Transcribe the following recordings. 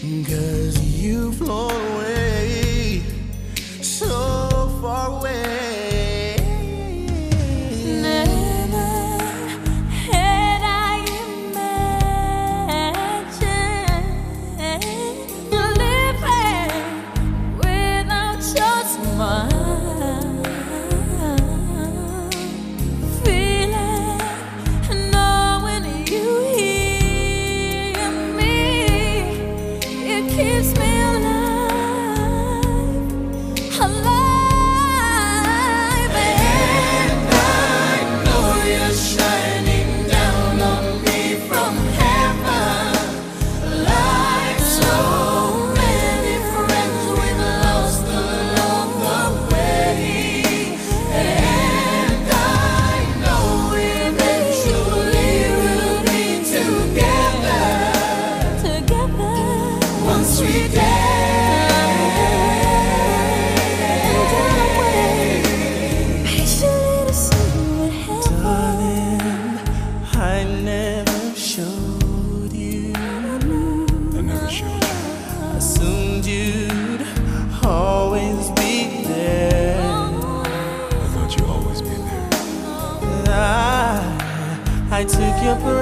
Cause you flew away. I assumed you'd always be there. I thought you'd always been there. I took your presence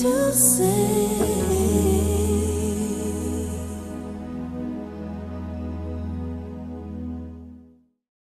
to say.